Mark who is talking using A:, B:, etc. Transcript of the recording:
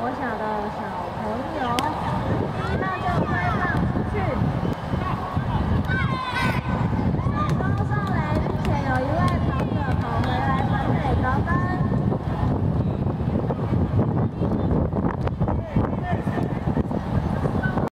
A: 我想到了。